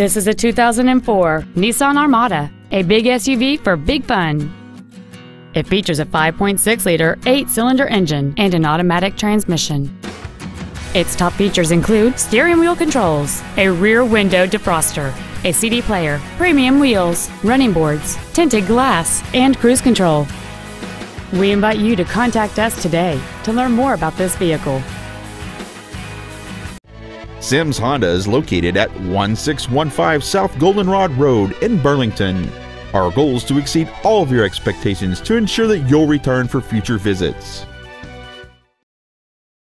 This is a 2004 Nissan Armada, a big SUV for big fun. It features a 5.6-liter eight-cylinder engine and an automatic transmission. Its top features include steering wheel controls, a rear window defroster, a CD player, premium wheels, running boards, tinted glass, and cruise control. We invite you to contact us today to learn more about this vehicle. Sims Honda is located at 1615 South Goldenrod Road in Burlington. Our goal is to exceed all of your expectations to ensure that you'll return for future visits.